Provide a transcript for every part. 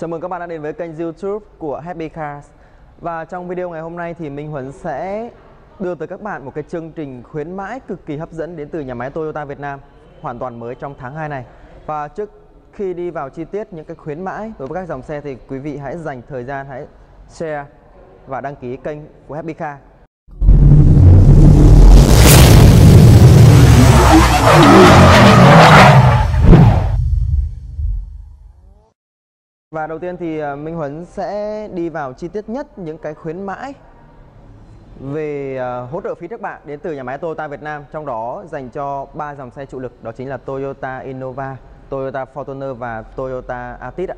Chào mừng các bạn đã đến với kênh YouTube của Happy Cars. Và trong video ngày hôm nay thì Minh Huấn sẽ đưa tới các bạn một cái chương trình khuyến mãi cực kỳ hấp dẫn đến từ nhà máy Toyota Việt Nam, hoàn toàn mới trong tháng 2 này. Và trước khi đi vào chi tiết những cái khuyến mãi đối với các dòng xe thì quý vị hãy dành thời gian hãy share và đăng ký kênh của Happy Car. Và đầu tiên thì à, Minh Huấn sẽ đi vào chi tiết nhất những cái khuyến mãi về à, hỗ trợ phí trước bạ đến từ nhà máy Toyota Việt Nam trong đó dành cho ba dòng xe trụ lực đó chính là Toyota Innova, Toyota Fortuner và Toyota Altis ạ.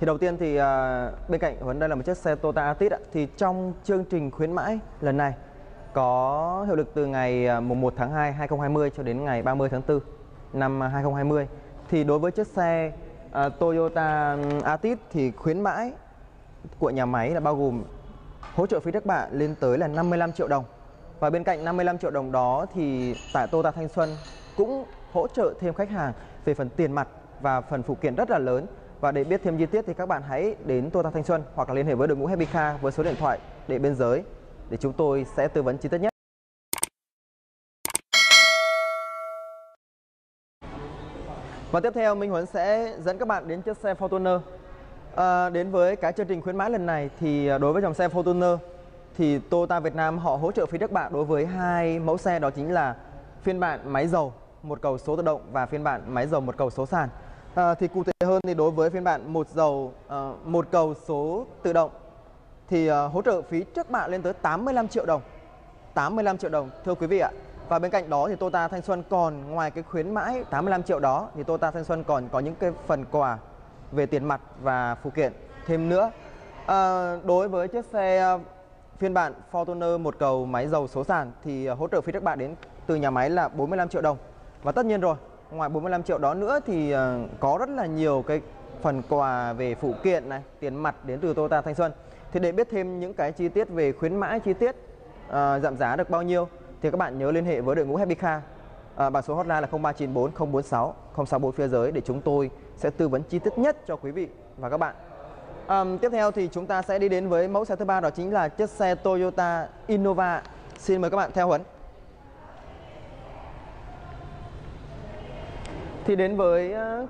Thì đầu tiên thì à, bên cạnh Huấn đây là một chiếc xe Toyota Altis ạ. Thì trong chương trình khuyến mãi lần này có hiệu lực từ ngày mùng 1 tháng 2 2020 cho đến ngày 30 tháng 4 năm 2020. Thì đối với chiếc xe uh, Toyota Altis thì khuyến mãi của nhà máy là bao gồm hỗ trợ phí trước bạ lên tới là 55 triệu đồng. Và bên cạnh 55 triệu đồng đó thì tại Toyota Thanh Xuân cũng hỗ trợ thêm khách hàng về phần tiền mặt và phần phụ kiện rất là lớn. Và để biết thêm chi tiết thì các bạn hãy đến Toyota Thanh Xuân hoặc là liên hệ với đội ngũ Happy Car với số điện thoại để bên dưới để chúng tôi sẽ tư vấn chi tiết nhất. Và tiếp theo Minh Huấn sẽ dẫn các bạn đến chiếc xe Fortuner. À, đến với cái chương trình khuyến mãi lần này thì à, đối với dòng xe Fortuner thì Toyota Việt Nam họ hỗ trợ phí trước bạ đối với hai mẫu xe đó chính là phiên bản máy dầu một cầu số tự động và phiên bản máy dầu một cầu số sàn. À, thì cụ thể hơn thì đối với phiên bản một dầu à, một cầu số tự động thì à, hỗ trợ phí trước bạ lên tới 85 triệu đồng. 85 triệu đồng thưa quý vị ạ. Và bên cạnh đó thì Toyota Thanh Xuân còn ngoài cái khuyến mãi 85 triệu đó thì Toyota Thanh Xuân còn có những cái phần quà về tiền mặt và phụ kiện thêm nữa. À, đối với chiếc xe ờ, phiên bản Fortuner một cầu máy dầu số sàn thì ờ, hỗ trợ phí trước bạ đến từ nhà máy là 45 triệu đồng. Và tất nhiên rồi, ngoài 45 triệu đó nữa thì có rất là nhiều cái phần quà về phụ kiện này, tiền mặt đến từ Toyota Thanh Xuân. Thì để biết thêm những cái chi tiết về khuyến mãi chi tiết uh, giảm giá được bao nhiêu thì các bạn nhớ liên hệ với đội ngũ Happy Car à, bằng số hotline là 0394 046 064 phía dưới để chúng tôi sẽ tư vấn chi tiết nhất cho quý vị và các bạn. À, tiếp theo thì chúng ta sẽ đi đến với mẫu xe thứ ba đó chính là chiếc xe Toyota Innova. Xin mời các bạn theo Huấn. Thì đến với ờ,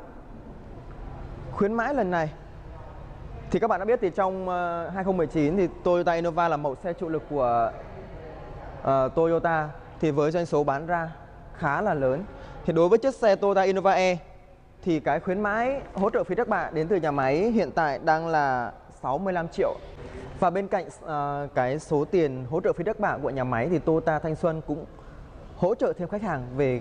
khuyến mãi lần này thì các bạn đã biết thì trong ờ, 2019 thì Toyota Innova là mẫu xe trụ lực của uh, Toyota thì với doanh số bán ra khá là lớn. Thì đối với chiếc xe Toyota Innova E thì cái khuyến mãi hỗ trợ phí trước bạ đến từ nhà máy hiện tại đang là 65 triệu. Và bên cạnh uh, cái số tiền hỗ trợ phí trước bạ của nhà máy thì Toyota Thanh Xuân cũng hỗ trợ thêm khách hàng về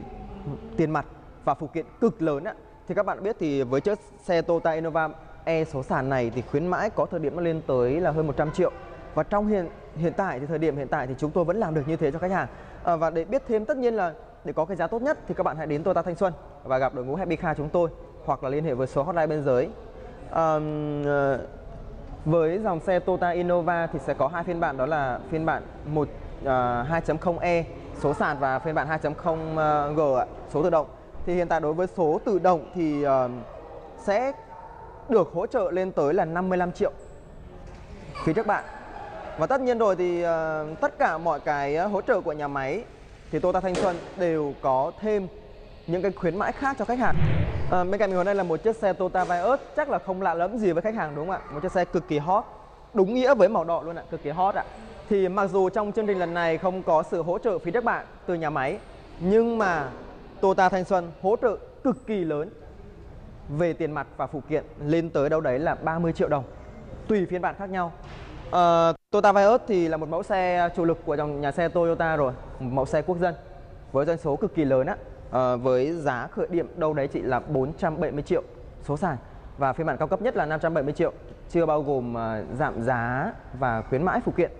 tiền mặt và phụ kiện cực lớn ạ. Thì các bạn biết thì với chiếc xe Toyota Innova E số sàn này thì khuyến mãi có thời điểm nó lên tới là hơn 100 triệu và trong hiện hiện tại thì thời điểm hiện tại thì chúng tôi vẫn làm được như thế cho khách hàng. À, và để biết thêm tất nhiên là để có cái giá tốt nhất thì các bạn hãy đến Toyota Thanh Xuân và gặp đội ngũ Happy Car chúng tôi hoặc là liên hệ với số hotline bên dưới. À, với dòng xe Toyota Innova thì sẽ có hai phiên bản đó là phiên bản 1 uh, 2.0e số sàn và phiên bản 2.0 ờ, G số tự động. Thì hiện tại đối với số tự động thì uh, sẽ được hỗ trợ lên tới là 55 triệu. Phí trước bạn và tất nhiên rồi thì uh, tất cả mọi cái ờ, hỗ trợ của nhà máy thì Toyota Thanh Xuân đều có thêm những cái khuyến mãi khác cho khách hàng. À, bên cạnh mình hôm nay là một chiếc xe Toyota Vios chắc là không lạ lẫm gì với khách hàng đúng không ạ? Một chiếc xe cực kỳ hot, đúng nghĩa với màu đỏ luôn ạ, cực kỳ hot ạ. Thì mặc dù trong chương trình lần này không có sự hỗ trợ phí trước bạn từ nhà máy, nhưng mà Toyota Thanh Xuân hỗ trợ cực kỳ lớn về tiền mặt và phụ kiện lên tới đâu đấy là 30 triệu đồng tùy phiên bản khác nhau. à, Toyota Vios thì là một mẫu xe chủ lực của dòng nhà xe Toyota rồi, một mẫu xe quốc dân với doanh số cực kỳ lớn á, à, với giá khởi điểm đâu đấy chỉ là 470 triệu số sàn và phiên bản cao cấp nhất là 570 triệu, chưa bao gồm uh, giảm giá và khuyến mãi phụ kiện.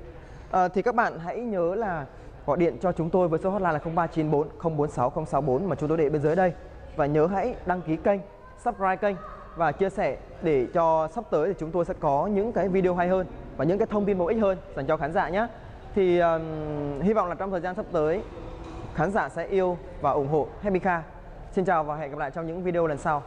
À, thì các bạn hãy nhớ là gọi điện cho chúng tôi với số hotline là 0394 046 064 mà chúng tôi để bên dưới đây. Và nhớ hãy đăng ký kênh, subscribe kênh và chia sẻ để cho sắp tới thì chúng tôi sẽ có những cái video hay hơn và những cái thông tin bổ ích hơn dành cho khán giả nhé. Thì um, hy vọng là trong thời gian sắp tới khán giả sẽ yêu và ủng hộ Happy Car. Xin chào và hẹn gặp lại trong những video lần sau.